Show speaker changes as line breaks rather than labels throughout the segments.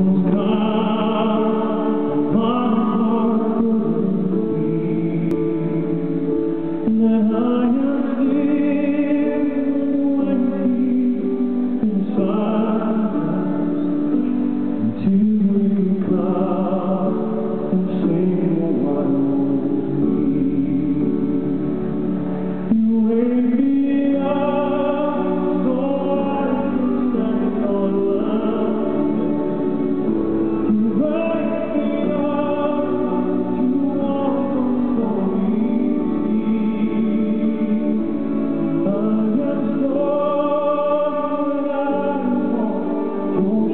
Come Ooh.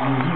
Mm-hmm.